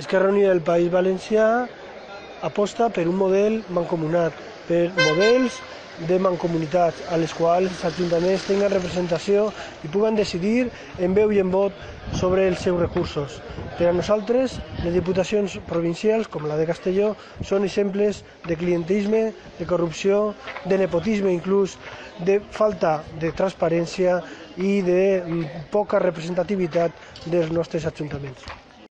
Esquerra Unida del País Valencià aposta per un model mancomunat, per models de mancomunitats a les quals els ajuntaments tinguin representació i puguen decidir en veu i en vot sobre els seus recursos. Per a nosaltres, les diputacions provincials, com la de Castelló, són exemples de clientisme, de corrupció, de nepotisme inclús, de falta de transparència i de mm, poca representativitat dels nostres ajuntaments.